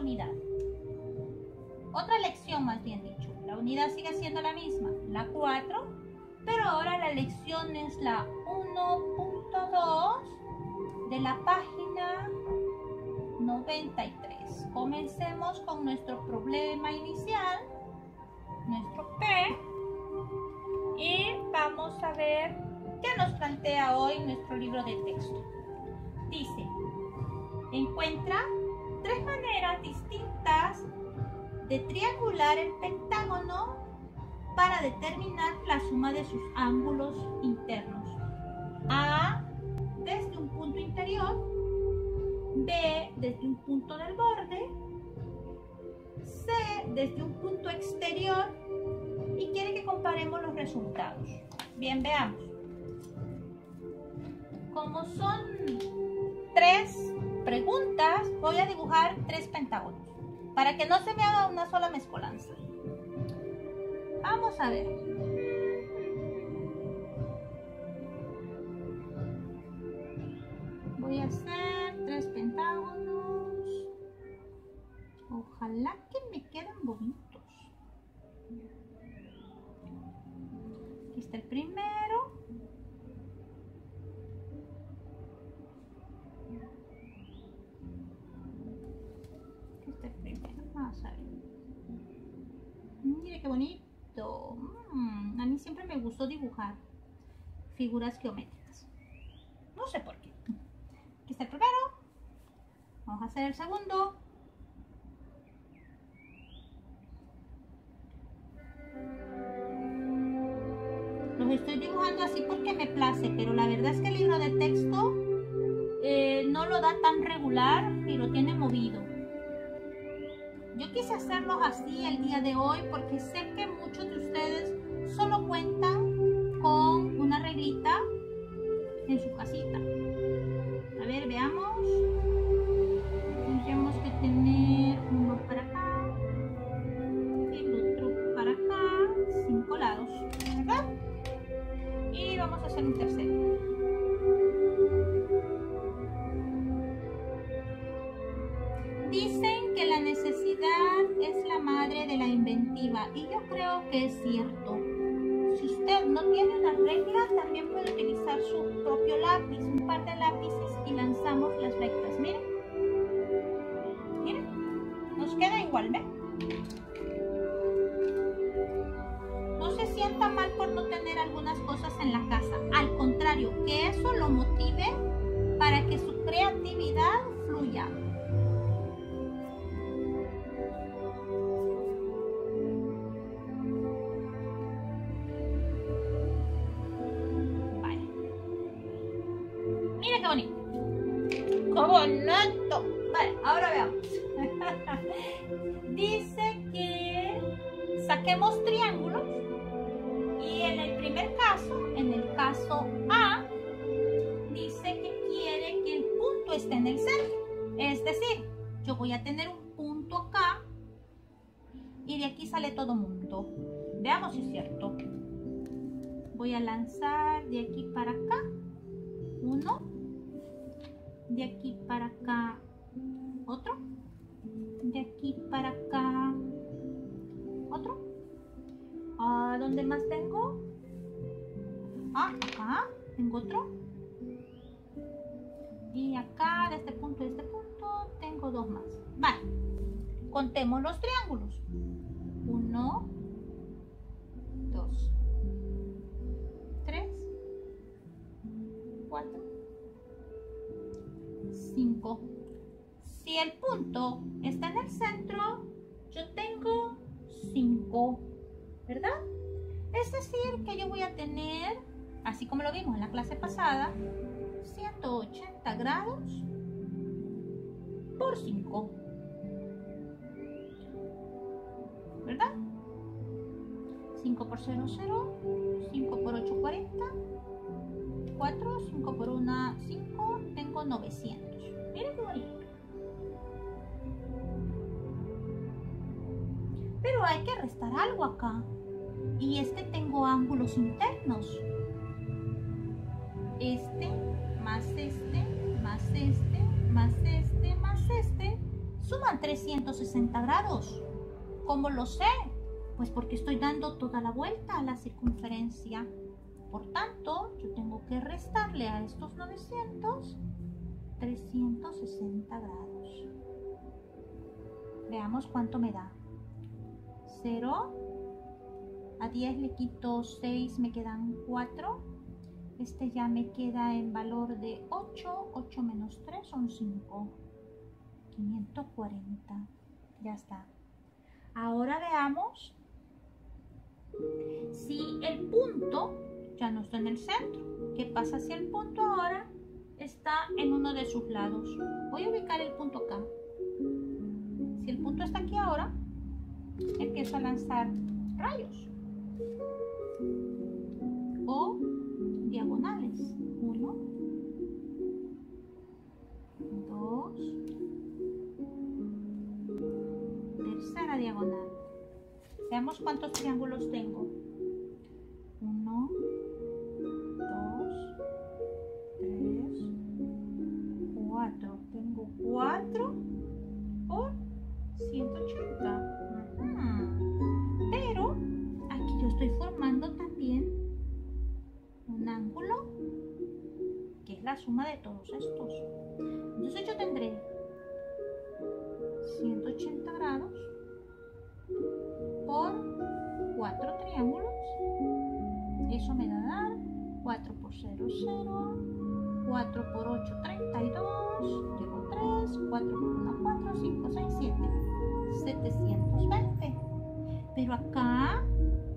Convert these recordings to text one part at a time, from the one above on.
unidad. Otra lección más bien dicho. La unidad sigue siendo la misma, la 4, pero ahora la lección es la 1.2 de la página 93. Comencemos con nuestro problema inicial, nuestro P, y vamos a ver qué nos plantea hoy nuestro libro de texto. Dice, encuentra tres maneras distintas de triangular el pentágono para determinar la suma de sus ángulos internos. A desde un punto interior, B desde un punto del borde, C desde un punto exterior y quiere que comparemos los resultados. Bien, veamos. Como son tres preguntas, voy a dibujar tres pentágonos para que no se me haga una sola mezcolanza. Vamos a ver. Voy a hacer tres pentágonos. Ojalá Qué bonito. Mm, a mí siempre me gustó dibujar figuras geométricas. No sé por qué. Aquí está el primero. Vamos a hacer el segundo. Los estoy dibujando así porque me place, pero la verdad es que el libro de texto eh, no lo da tan regular y lo tiene movido. Yo quise hacerlo así el día de hoy porque sé que muchos de ustedes solo cuentan con una reglita en su casita. A ver, veamos. Tendríamos que tener uno para acá, el otro para acá, cinco lados, ¿verdad? Y vamos a hacer un tercero. Y yo creo que es cierto. Si usted no tiene una regla, también puede utilizar su propio lápiz, un par de lápices y lanzamos las rectas. Miren. Miren. Nos queda igual, ¿ven? En el caso A, dice que quiere que el punto esté en el centro. Es decir, yo voy a tener un punto acá y de aquí sale todo mundo. Veamos si es cierto. Voy a lanzar de aquí para acá. Uno. De aquí para acá. Otro. De aquí para acá. Otro. ¿A dónde más tengo? Ah, acá. Otro. Y acá, de este punto a este punto, tengo dos más. Vale. Contemos los triángulos. Uno, dos, tres, cuatro, cinco. Si el punto está en el centro, yo tengo cinco, ¿verdad? Es decir, que yo voy a tener, así como lo vimos en la clase pasada, 180 grados por 5. ¿Verdad? 5 por 0, 0. 5 por 8, 40. 4, 5 por 1, 5. Tengo 900. Miren qué bonito. Pero hay que restar algo acá. Y es que tengo ángulos internos. Este más este, más este, más este, más este, suman 360 grados. ¿Cómo lo sé? Pues porque estoy dando toda la vuelta a la circunferencia. Por tanto, yo tengo que restarle a estos 900 360 grados. Veamos cuánto me da. 0. A 10 le quito 6, me quedan 4. Este ya me queda en valor de 8. 8 menos 3 son 5. 540. Ya está. Ahora veamos si el punto ya no está en el centro. ¿Qué pasa si el punto ahora está en uno de sus lados? Voy a ubicar el punto acá. Si el punto está aquí ahora, empiezo a lanzar rayos o Veamos cuántos triángulos tengo. 4 por 1, 4. 5, 6, 7. 720. Pero acá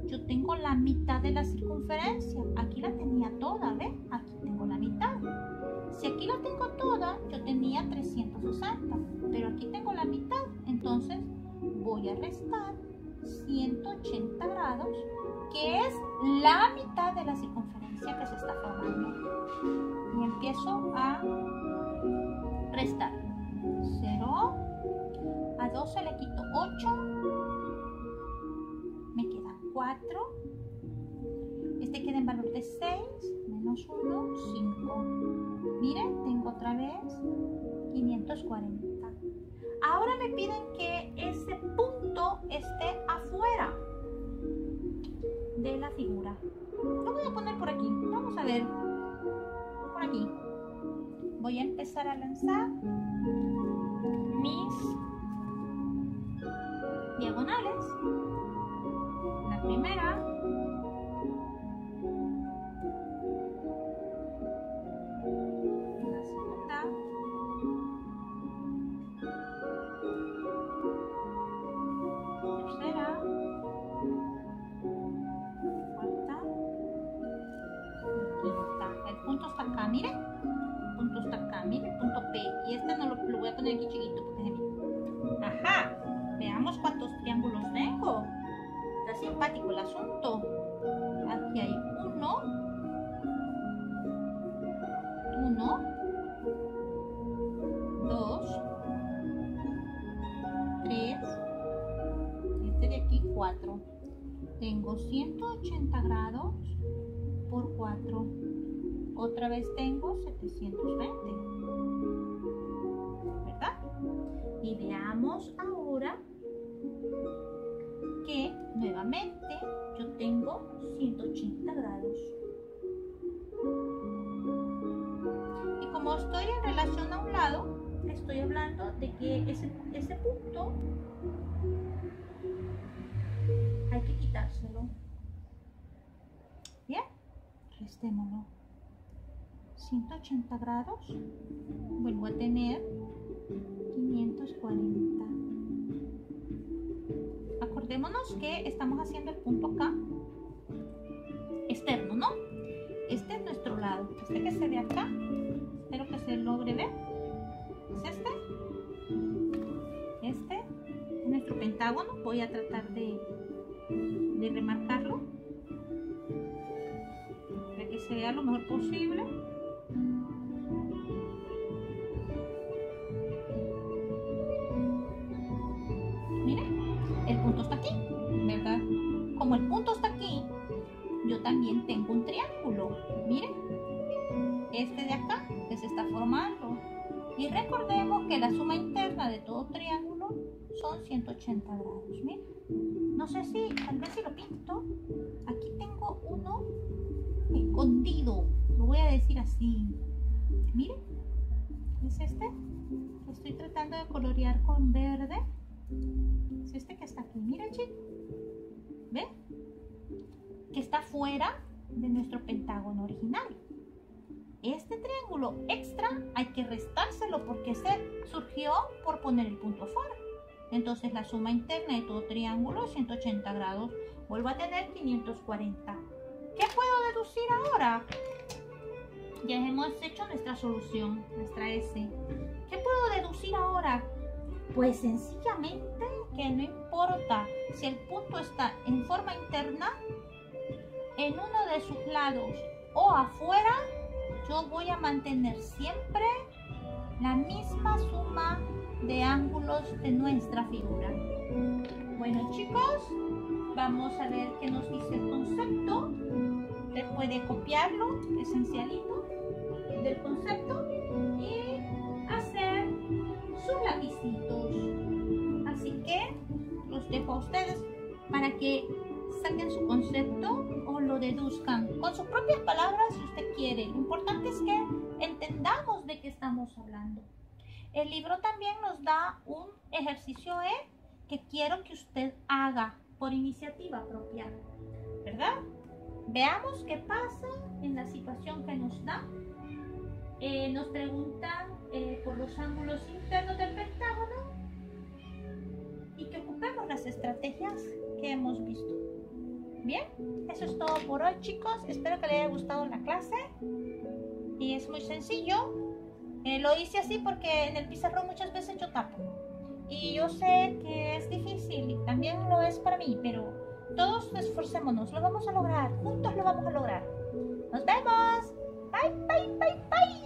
yo tengo la mitad de la circunferencia. Aquí la tenía toda, ¿ves? Aquí tengo la mitad. Si aquí la tengo toda, yo tenía 360. Pero aquí tengo la mitad. Entonces voy a restar 180 grados, que es la mitad de la circunferencia que se está formando. Y empiezo a Voy a empezar a lanzar mis diagonales. La primera. La segunda. Tercera. Cuarta. Quinta. El punto está acá, miren. Y este no lo, voy a poner aquí chiquito porque de mí. Ajá. Veamos cuántos triángulos tengo. Está simpático el asunto. Aquí hay uno. Uno. Dos. Tres. Este de aquí, cuatro. Tengo 180 grados por 4. Otra vez tengo 720. Y veamos ahora que nuevamente yo tengo 180 grados. Y como estoy en relación a un lado, estoy hablando de que ese, ese punto hay que quitárselo. Bien, restémoslo. 180 grados, vuelvo a tener 540. Acordémonos que estamos haciendo el punto acá, externo, ¿no? Este es nuestro lado, este que se ve acá, espero que se logre ver, es este. Este es nuestro pentágono, voy a tratar de, de remarcarlo para que se vea lo mejor posible. Pinto. Aquí tengo uno escondido. Lo voy a decir así. Miren. ¿Es este? Estoy tratando de colorear con verde. Es este que está aquí. Miren, chicos. ¿Ven? Que está fuera de nuestro pentágono original. Este triángulo extra hay que restárselo porque se surgió por poner el punto fuera. Entonces la suma interna de todo triángulo es 180 grados. Vuelvo a tener 540. ¿Qué puedo deducir ahora? Ya hemos hecho nuestra solución, nuestra S. ¿Qué puedo deducir ahora? Pues sencillamente que no importa si el punto está en forma interna, en uno de sus lados o afuera, yo voy a mantener siempre la misma suma de ángulos de nuestra figura. Bueno chicos, vamos a ver qué nos dice el concepto. Usted puede copiarlo, esencialito, del concepto y hacer sus lapicitos. Así que los dejo a ustedes para que saquen su concepto o lo deduzcan con sus propias palabras si usted quiere. Lo importante es que entendamos de qué estamos hablando. El libro también nos da un ejercicio E que quiero que usted haga por iniciativa propia, ¿verdad? Veamos qué pasa en la situación que nos da. Eh, nos preguntan eh, por los ángulos internos del pentágono y que ocupemos las estrategias que hemos visto. Bien, eso es todo por hoy chicos. Espero que les haya gustado la clase. Y es muy sencillo. Eh, lo hice así porque en el pizarrón muchas veces yo tapo. Y yo sé que es difícil y también lo es para mí, pero todos esforcémonos, lo vamos a lograr, juntos lo vamos a lograr. Nos vemos. Bye, bye, bye. bye.